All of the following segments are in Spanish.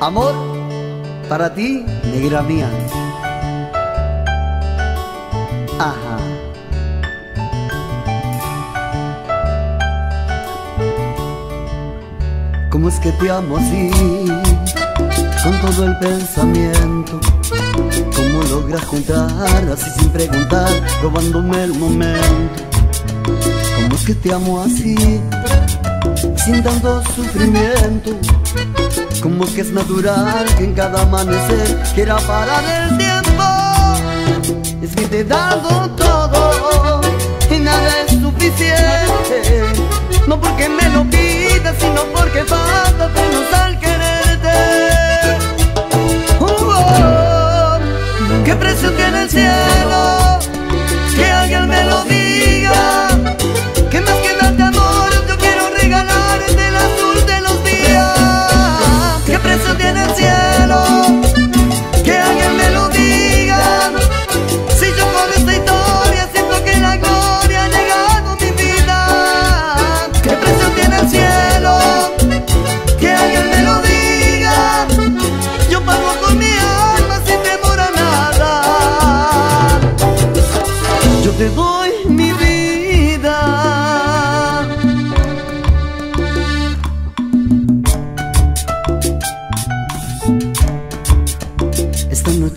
Amor para ti, negra mía. Ajá. ¿Cómo es que te amo así? Con todo el pensamiento. ¿Cómo logras juntar así sin preguntar, robándome el momento? ¿Cómo es que te amo así? Sin tanto sufrimiento. Como que es natural que en cada amanecer quiera parar el tiempo Es que te he dado todo y nada es suficiente. No porque me lo pidas, sino porque falta de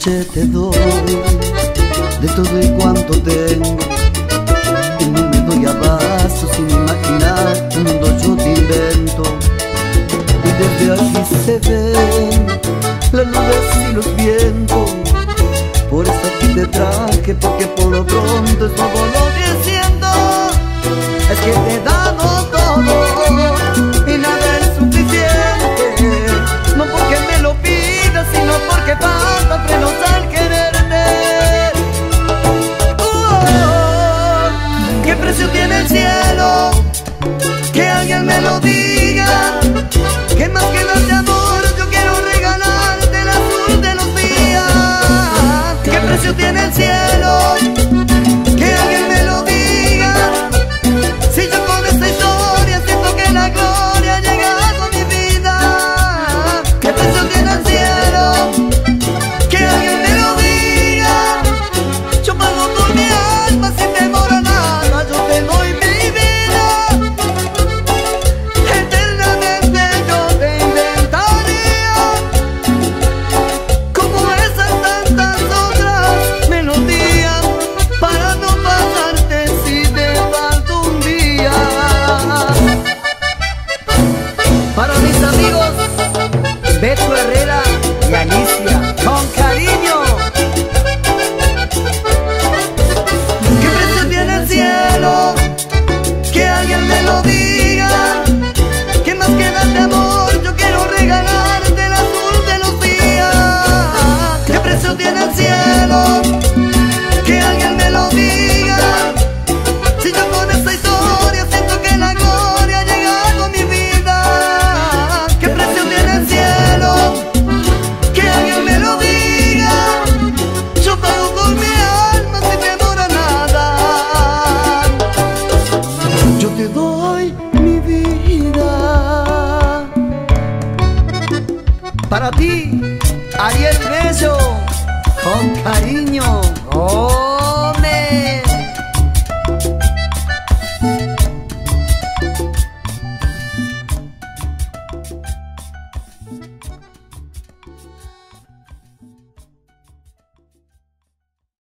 noche te doy de todo y cuanto tengo. Y no me doy abasto sin imaginar un mundo yo te invento. Y desde aquí se ven las nubes y los vientos. Por eso aquí te traje, porque por lo pronto es todo lo que siento. Es que te da Para ti, Ariel Beso, con cariño.